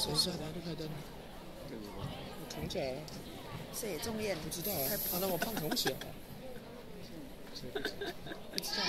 谁是他的？灯的？我同姐。谁？中艳。不知道啊。他让我胖同学。不知道。